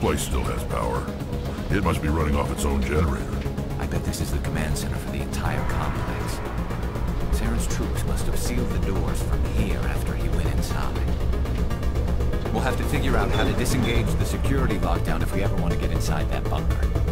Place still has power. It must be running off its own generator. I bet this is the command center for the entire complex. Saren's troops must have sealed the doors from here after he went inside. We'll have to figure out how to disengage the security lockdown if we ever want to get inside that bunker.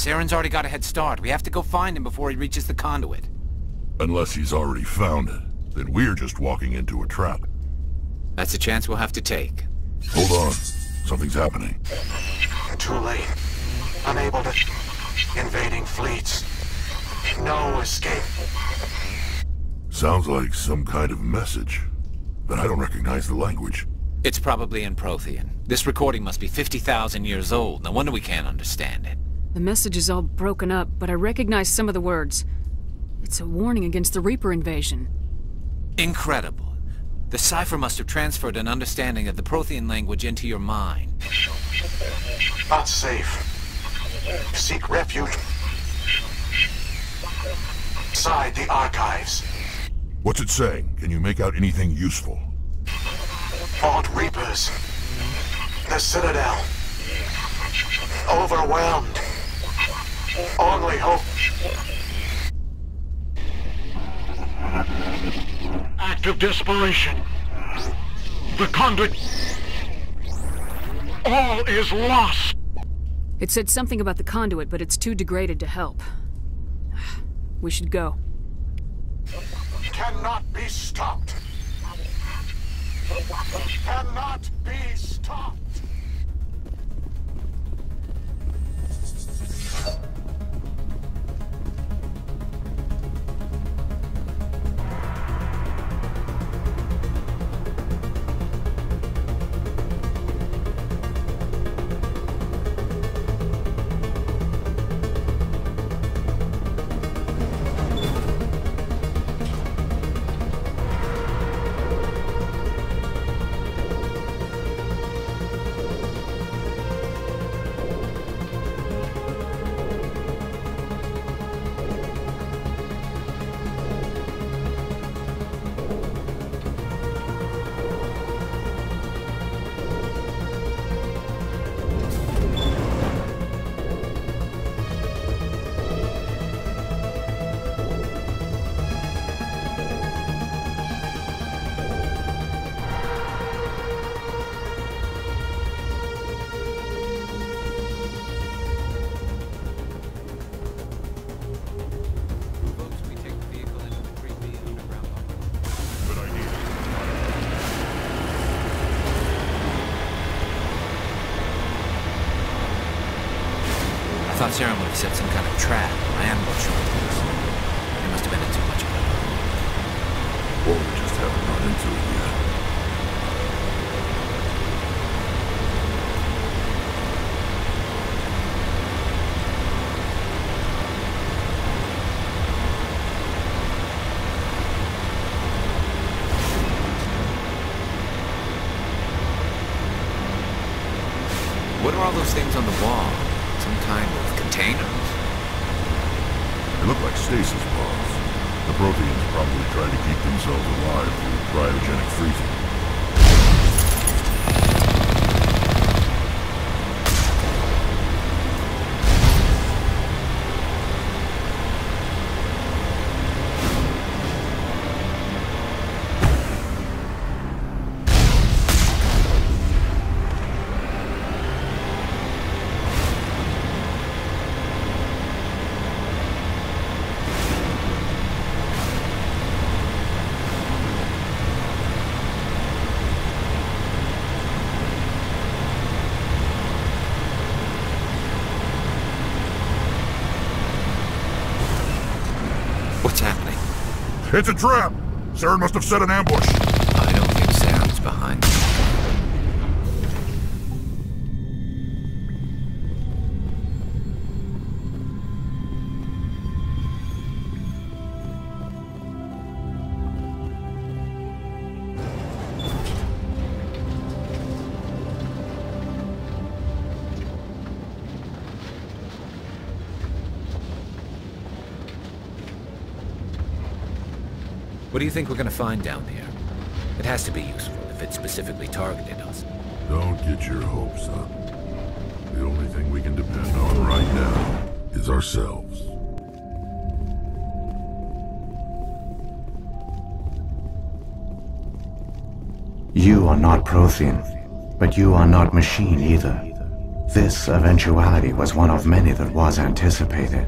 Saren's already got a head start. We have to go find him before he reaches the conduit. Unless he's already found it, then we're just walking into a trap. That's a chance we'll have to take. Hold on. Something's happening. Too late. Unable to... Invading fleets. No escape. Sounds like some kind of message. But I don't recognize the language. It's probably in Prothean. This recording must be 50,000 years old. No wonder we can't understand it. The message is all broken up, but I recognize some of the words. It's a warning against the Reaper invasion. Incredible. The cipher must have transferred an understanding of the Prothean language into your mind. Not safe. Seek refuge. Inside the archives. What's it saying? Can you make out anything useful? Vault Reapers. The Citadel. Overwhelmed. Only hope. Act of desperation. The conduit. All is lost. It said something about the conduit, but it's too degraded to help. We should go. Cannot be stopped. Cannot be stopped. It's a trap! Saren must have set an ambush. You think we're gonna find down there? It has to be useful if it specifically targeted us. Don't get your hopes up. The only thing we can depend on right now is ourselves. You are not Prothean, but you are not machine either. This eventuality was one of many that was anticipated.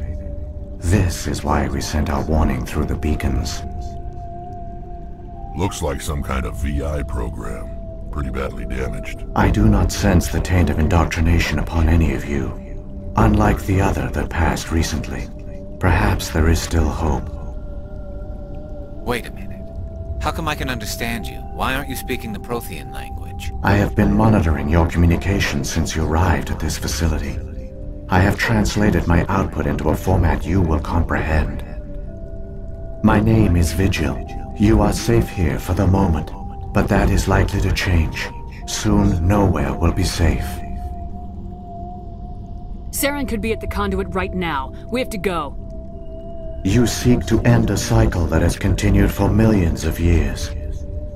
This is why we sent our warning through the beacons. Looks like some kind of VI program. Pretty badly damaged. I do not sense the taint of indoctrination upon any of you. Unlike the other that passed recently. Perhaps there is still hope. Wait a minute. How come I can understand you? Why aren't you speaking the Prothean language? I have been monitoring your communications since you arrived at this facility. I have translated my output into a format you will comprehend. My name is Vigil. You are safe here for the moment, but that is likely to change. Soon, nowhere will be safe. Saren could be at the conduit right now. We have to go. You seek to end a cycle that has continued for millions of years.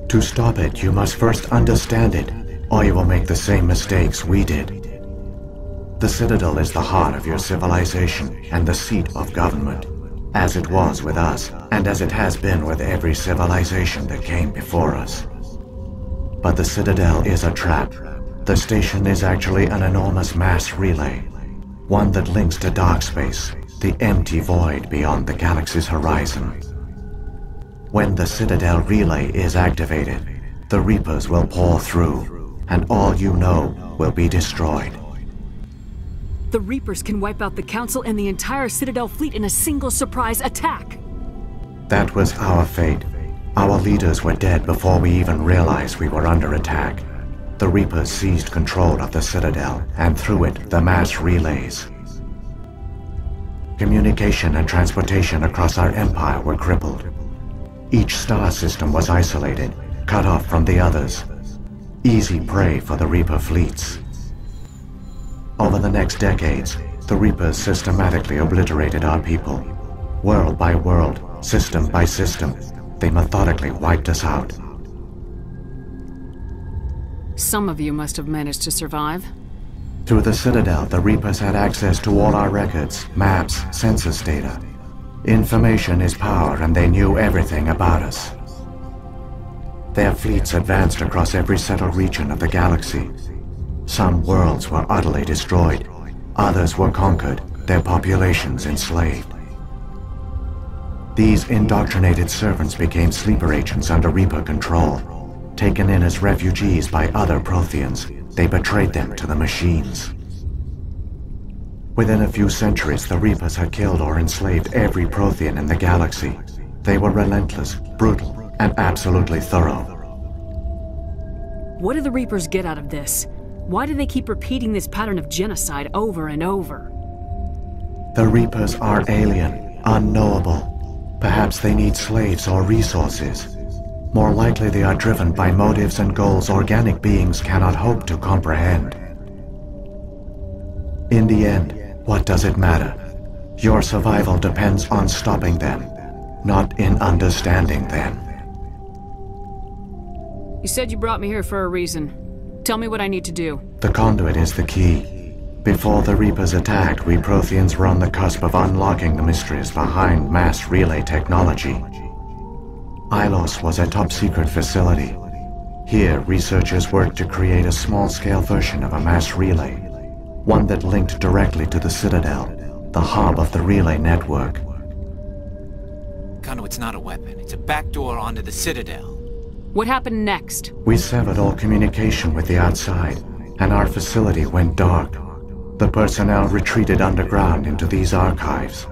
To stop it, you must first understand it, or you will make the same mistakes we did. The Citadel is the heart of your civilization and the seat of government, as it was with us, and as it has been with every civilization that came before us. But the Citadel is a trap. The station is actually an enormous mass relay, one that links to dark space, the empty void beyond the galaxy's horizon. When the Citadel relay is activated, the Reapers will pour through, and all you know will be destroyed. The Reapers can wipe out the Council and the entire Citadel fleet in a single surprise attack. That was our fate. Our leaders were dead before we even realized we were under attack. The Reapers seized control of the Citadel, and through it, the mass relays. Communication and transportation across our empire were crippled. Each star system was isolated, cut off from the others. Easy prey for the Reaper fleets. Over the next decades, the Reapers systematically obliterated our people. World by world, system by system, they methodically wiped us out. Some of you must have managed to survive. Through the Citadel, the Reapers had access to all our records, maps, census data. Information is power, and they knew everything about us. Their fleets advanced across every settled region of the galaxy. Some worlds were utterly destroyed. Others were conquered, their populations enslaved. These indoctrinated servants became sleeper agents under Reaper control. Taken in as refugees by other Protheans, they betrayed them to the machines. Within a few centuries, the Reapers had killed or enslaved every Prothean in the galaxy. They were relentless, brutal, and absolutely thorough. What do the Reapers get out of this? Why do they keep repeating this pattern of genocide over and over? The Reapers are alien, unknowable. Perhaps they need slaves or resources. More likely they are driven by motives and goals organic beings cannot hope to comprehend. In the end, what does it matter? Your survival depends on stopping them, not in understanding them. You said you brought me here for a reason. Tell me what I need to do. The conduit is the key. Before the Reapers attacked, we Protheans were on the cusp of unlocking the mysteries behind mass relay technology. Ilos was a top-secret facility. Here, researchers worked to create a small-scale version of a mass relay, one that linked directly to the Citadel, the hub of the relay network. Conduit's not a weapon. It's a backdoor onto the Citadel. What happened next? We severed all communication with the outside, and our facility went dark. The personnel retreated underground into these archives.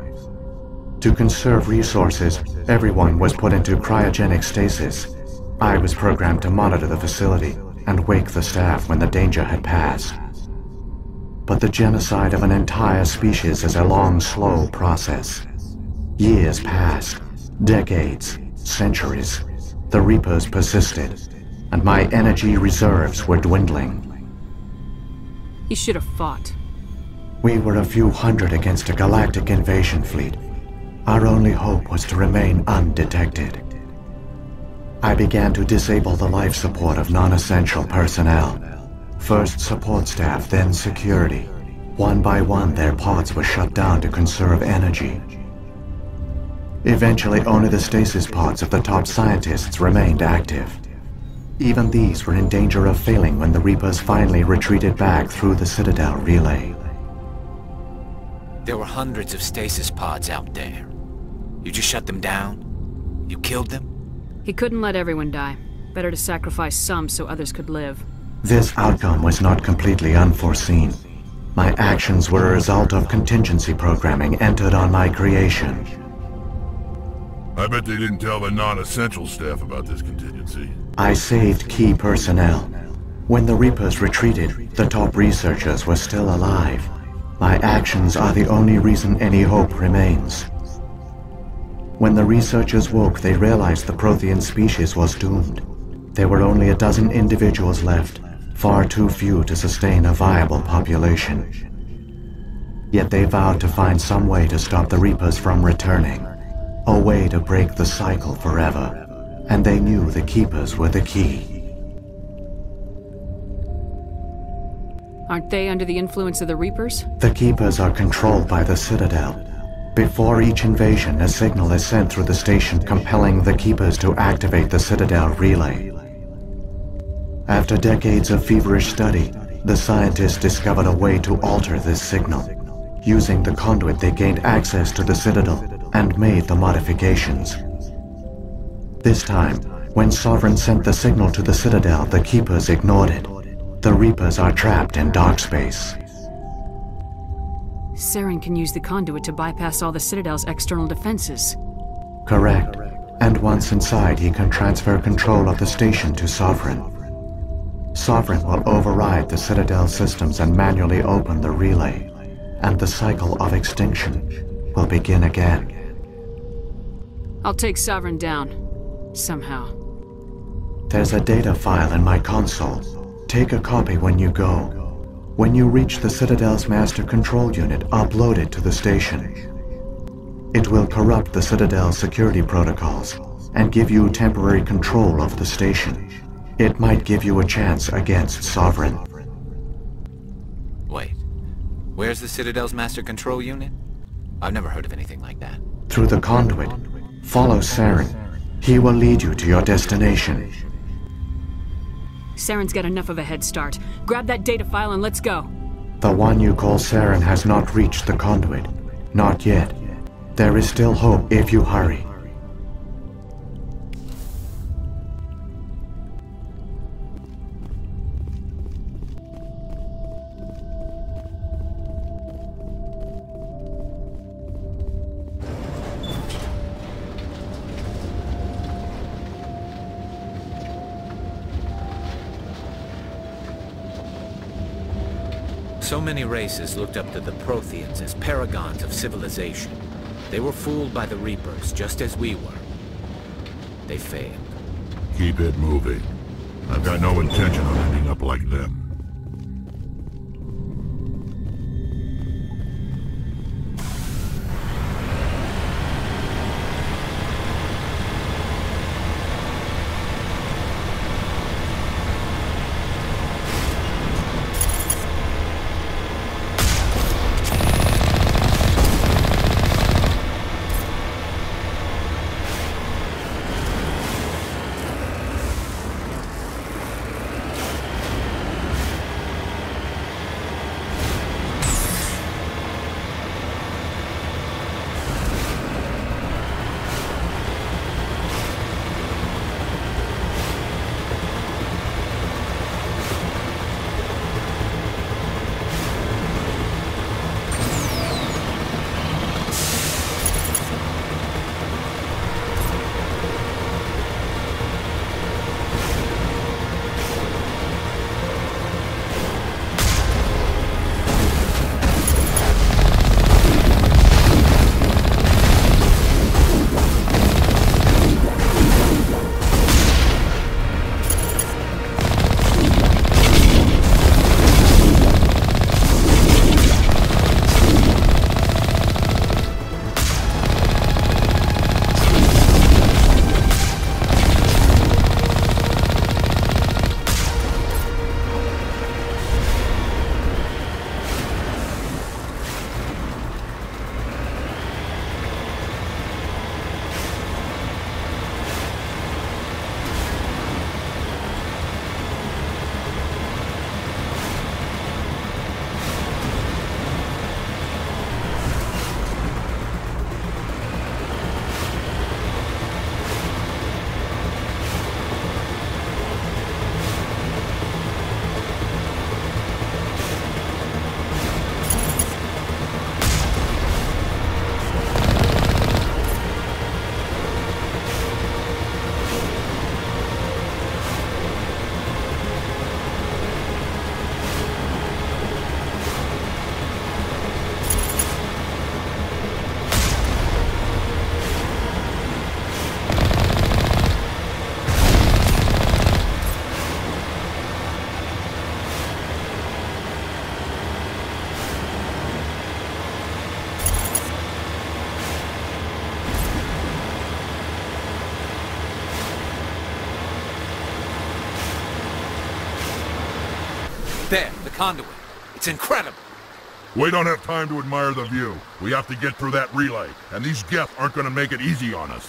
To conserve resources, everyone was put into cryogenic stasis. I was programmed to monitor the facility and wake the staff when the danger had passed. But the genocide of an entire species is a long, slow process. Years passed, decades, centuries. The Reapers persisted, and my energy reserves were dwindling. You should have fought. We were a few hundred against a galactic invasion fleet. Our only hope was to remain undetected. I began to disable the life support of non-essential personnel. First support staff, then security. One by one, their pods were shut down to conserve energy. Eventually, only the stasis pods of the top scientists remained active. Even these were in danger of failing when the Reapers finally retreated back through the Citadel relay. There were hundreds of stasis pods out there. You just shut them down? You killed them? He couldn't let everyone die. Better to sacrifice some so others could live. This outcome was not completely unforeseen. My actions were a result of contingency programming entered on my creation. I bet they didn't tell the non-essential staff about this contingency. I saved key personnel. When the Reapers retreated, the top researchers were still alive. My actions are the only reason any hope remains. When the researchers woke, they realized the Prothean species was doomed. There were only a dozen individuals left, far too few to sustain a viable population. Yet they vowed to find some way to stop the Reapers from returning. A way to break the cycle forever. And they knew the Keepers were the key. Aren't they under the influence of the Reapers? The Keepers are controlled by the Citadel. Before each invasion, a signal is sent through the station compelling the Keepers to activate the Citadel relay. After decades of feverish study, the scientists discovered a way to alter this signal. Using the conduit, they gained access to the Citadel and made the modifications. This time, when Sovereign sent the signal to the Citadel, the Keepers ignored it. The Reapers are trapped in dark space. Saren can use the conduit to bypass all the Citadel's external defenses. Correct. And once inside, he can transfer control of the station to Sovereign. Sovereign will override the Citadel systems and manually open the relay. And the cycle of extinction will begin again. I'll take Sovereign down. Somehow. There's a data file in my console. Take a copy when you go. When you reach the Citadel's master control unit, upload it to the station. It will corrupt the Citadel's security protocols and give you temporary control of the station. It might give you a chance against Sovereign. Wait. Where's the Citadel's master control unit? I've never heard of anything like that. Through the conduit, follow Saren. He will lead you to your destination. Saren's got enough of a head start. Grab that data file and let's go. The one you call Saren has not reached the conduit. Not yet. There is still hope if you hurry. Many races looked up to the Protheans as paragons of civilization. They were fooled by the Reapers, just as we were. They failed. Keep it moving. I've got no intention of ending up like them. There, the conduit. It's incredible. We don't have time to admire the view. We have to get through that relay, and these Geth aren't gonna make it easy on us.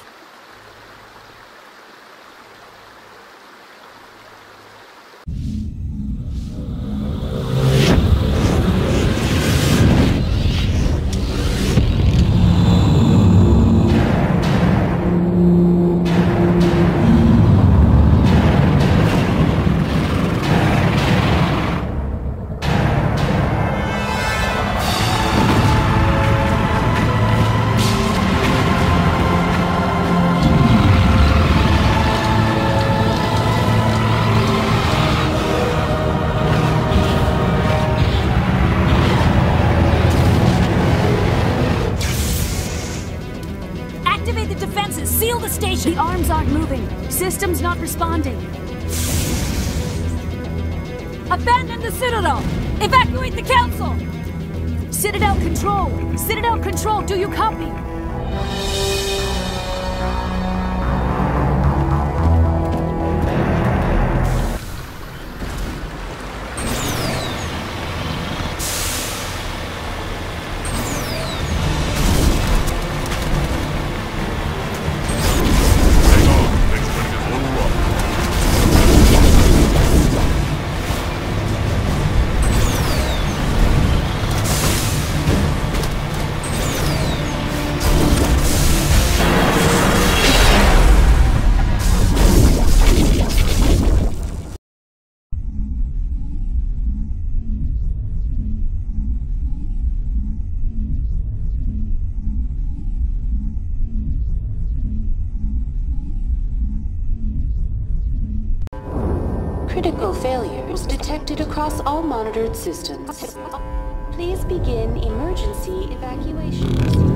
Please begin emergency evacuation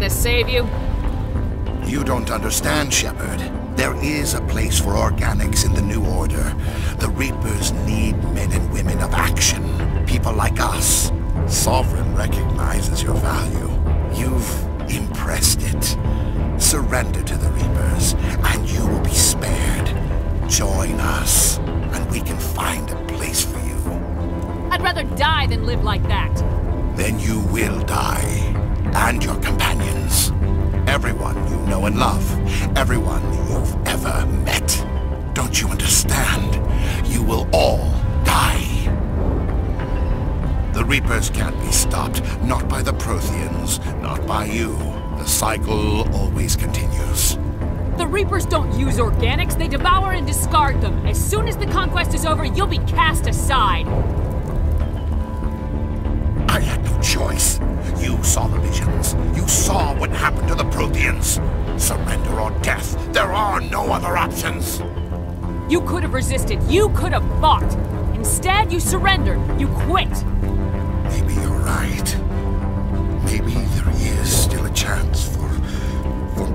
gonna save you. You don't understand, Shepard. There is a place for organics in the New Order. The Reapers need men and women of action. People like us. Sovereign recognizes your value. You've impressed it. Surrender to the Reapers, and you will be spared. Join us, and we can find a place for you. I'd rather die than live like that. Then you will die, and your companions. Everyone you know and love. Everyone you've ever met. Don't you understand? You will all die. The Reapers can't be stopped. Not by the Protheans. Not by you. The cycle always continues. The Reapers don't use organics, they devour and discard them. As soon as the conquest is over, you'll be cast aside. I had no choice. You saw the visions. You saw what happened to the Protheans. Surrender or death. There are no other options. You could have resisted. You could have fought. Instead, you surrendered. You quit. Maybe you're right. Maybe there is still a chance for... for...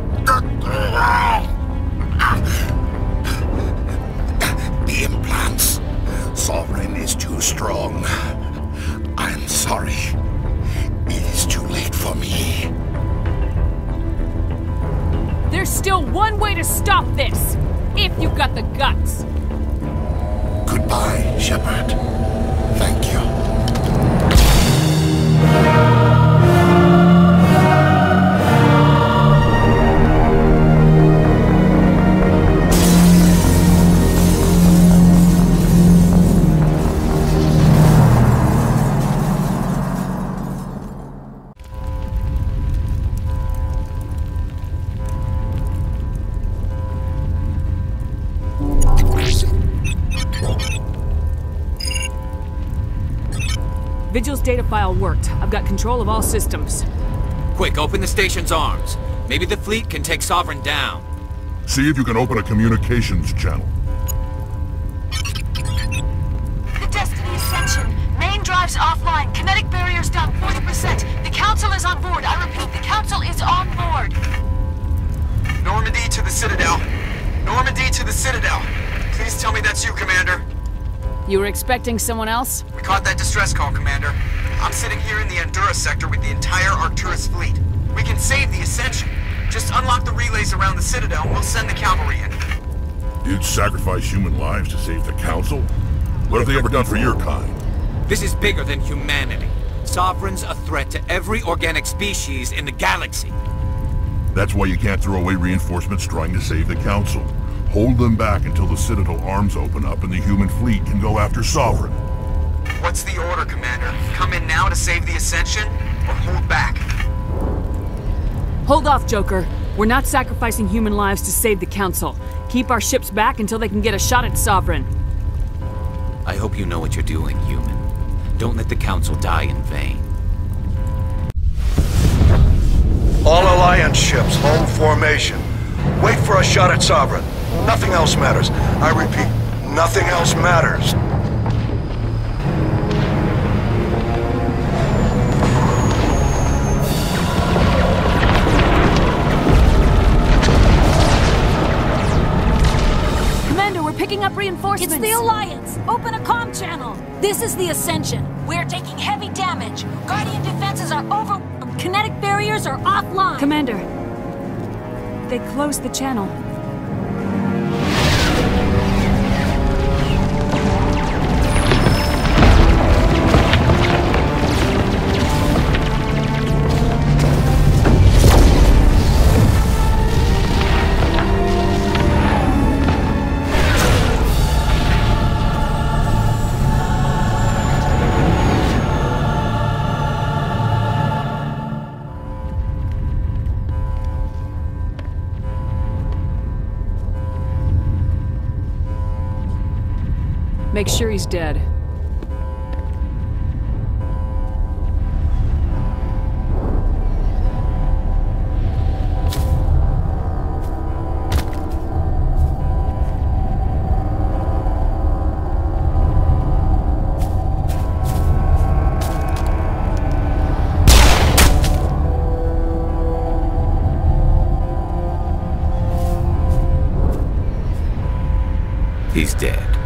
The implants. Sovereign is too strong. I'm sorry. Me. There's still one way to stop this. If you've got the guts. Goodbye, Shepard. Got control of all systems. Quick, open the station's arms. Maybe the fleet can take Sovereign down. See if you can open a communications channel. The Destiny Ascension. Main drives offline. Kinetic barriers down 40%. The Council is on board. I repeat, the Council is on board. Normandy to the Citadel. Normandy to the Citadel. Please tell me that's you, Commander. You were expecting someone else? We caught that distress call, Commander. I'm sitting here in the Andura sector with the entire Arcturus fleet. We can save the Ascension. Just unlock the relays around the Citadel and we'll send the cavalry in. You'd sacrifice human lives to save the Council? What have they ever done for your kind? This is bigger than humanity. Sovereign's a threat to every organic species in the galaxy. That's why you can't throw away reinforcements trying to save the Council. Hold them back until the Citadel arms open up and the human fleet can go after Sovereign. What's the order, Commander? Come in now to save the Ascension, or hold back? Hold off, Joker. We're not sacrificing human lives to save the Council. Keep our ships back until they can get a shot at Sovereign. I hope you know what you're doing, human. Don't let the Council die in vain. All Alliance ships, home formation. Wait for a shot at Sovereign. Nothing else matters. I repeat, nothing else matters. Open a comm channel. This is the Ascension. We're taking heavy damage. Guardian defenses are over. Kinetic barriers are offline. Commander, they closed the channel. Make sure he's dead. He's dead.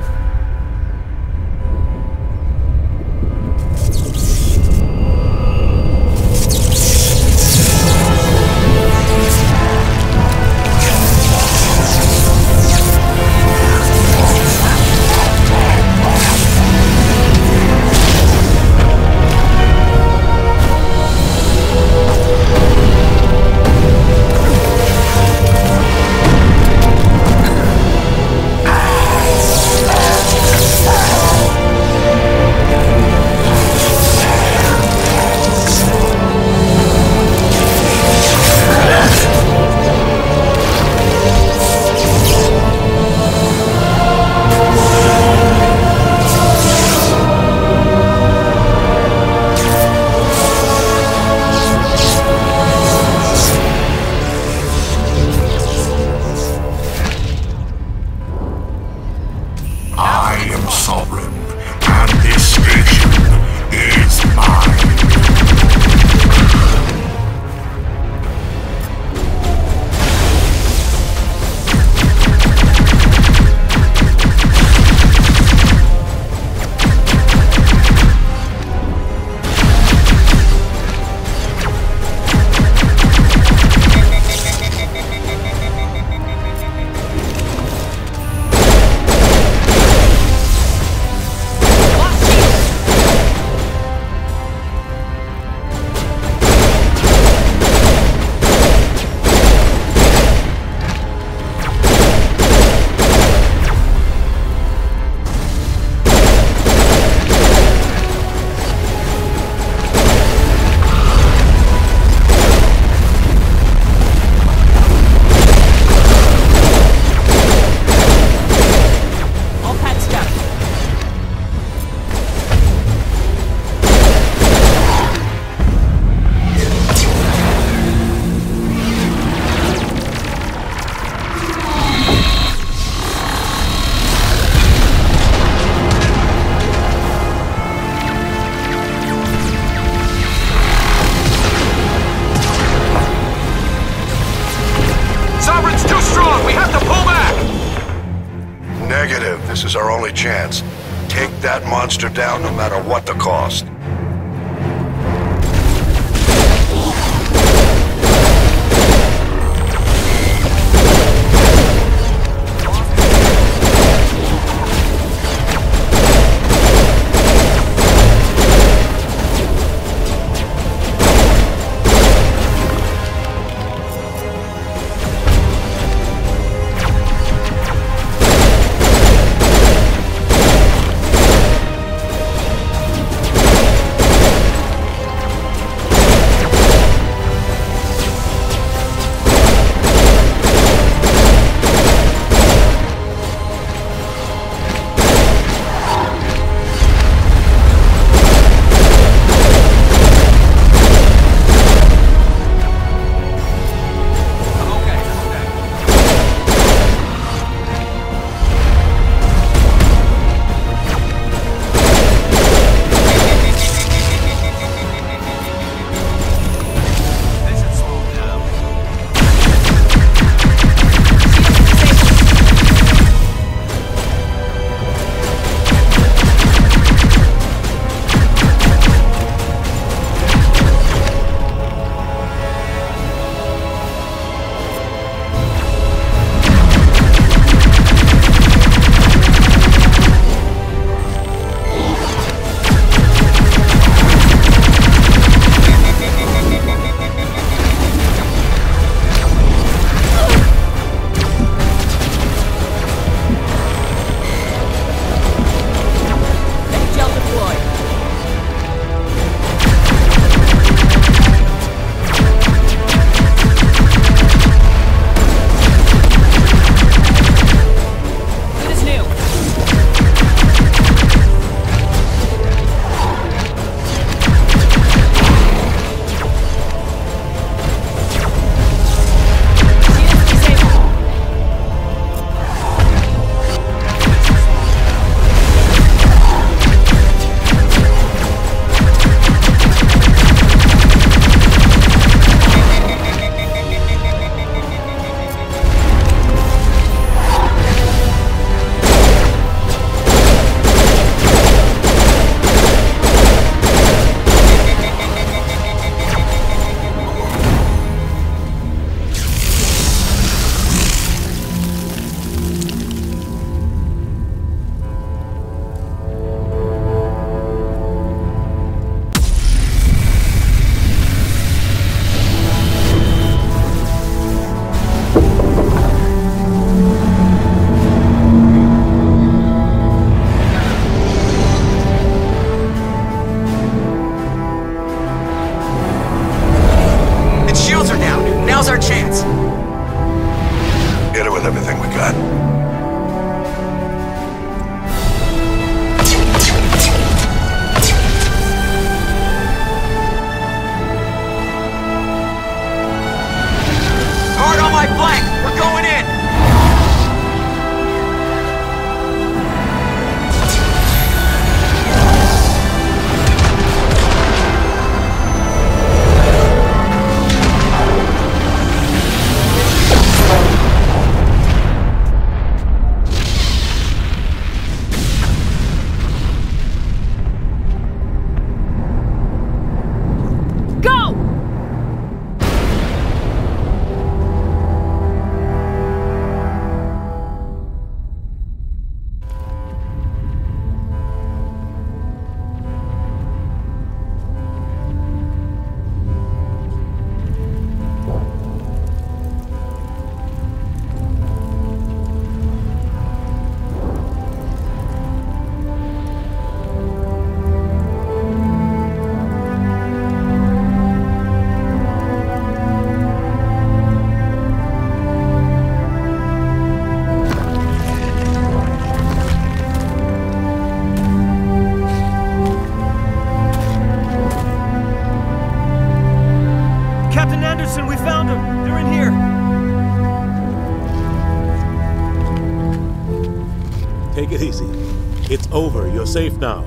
Safe now.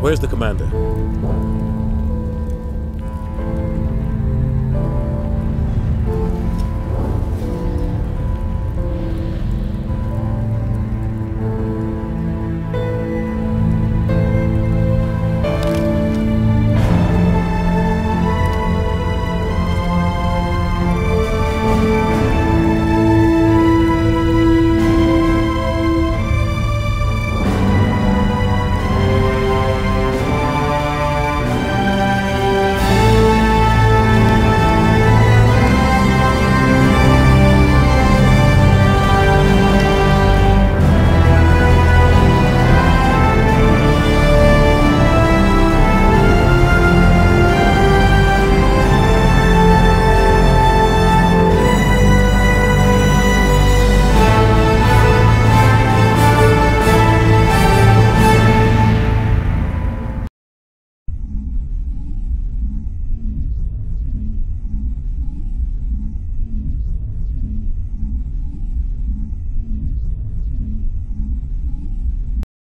Where's the commander?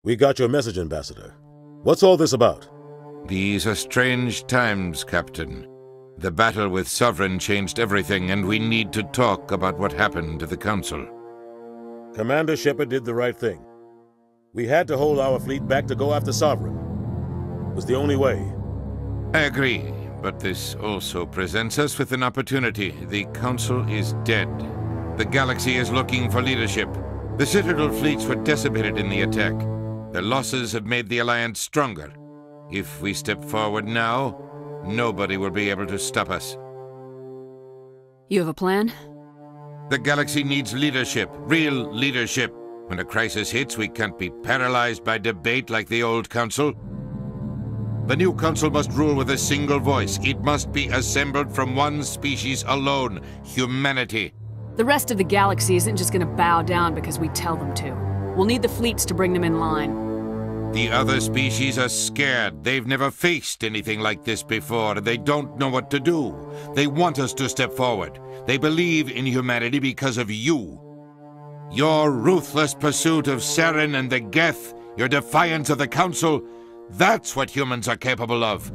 We got your message, Ambassador. What's all this about? These are strange times, Captain. The battle with Sovereign changed everything, and we need to talk about what happened to the Council. Commander Shepard did the right thing. We had to hold our fleet back to go after Sovereign. It was the only way. I agree, but this also presents us with an opportunity. The Council is dead. The galaxy is looking for leadership. The Citadel fleets were decimated in the attack. Their losses have made the Alliance stronger. If we step forward now, nobody will be able to stop us. You have a plan? The galaxy needs leadership, real leadership. When a crisis hits, we can't be paralyzed by debate like the old Council. The new Council must rule with a single voice. It must be assembled from one species alone, humanity. The rest of the galaxy isn't just gonna bow down because we tell them to. We'll need the fleets to bring them in line. The other species are scared. They've never faced anything like this before, and they don't know what to do. They want us to step forward. They believe in humanity because of you. Your ruthless pursuit of Saren and the Geth, your defiance of the Council, that's what humans are capable of.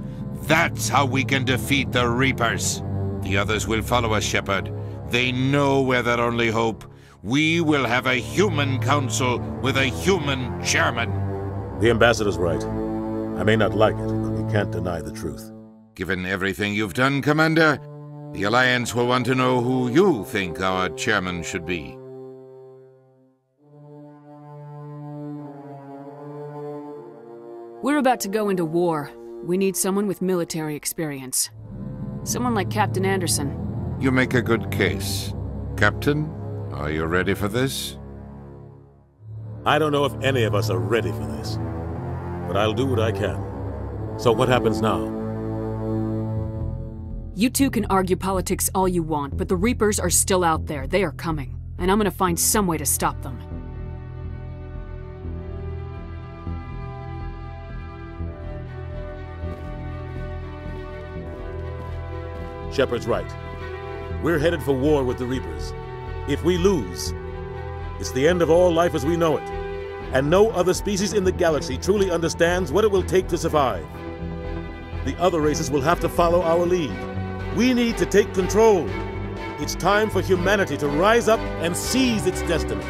That's how we can defeat the Reapers. The others will follow us, Shepard. They know we're their only hope. We will have a human council with a human chairman. The ambassador's right. I may not like it, but we can't deny the truth. Given everything you've done, Commander, the Alliance will want to know who you think our chairman should be. We're about to go into war. We need someone with military experience. Someone like Captain Anderson. You make a good case. Captain, are you ready for this? I don't know if any of us are ready for this. But I'll do what I can. So what happens now? You two can argue politics all you want, but the Reapers are still out there. They are coming. And I'm gonna find some way to stop them. Shepard's right. We're headed for war with the Reapers. If we lose, it's the end of all life as we know it. And no other species in the galaxy truly understands what it will take to survive. The other races will have to follow our lead. We need to take control. It's time for humanity to rise up and seize its destiny.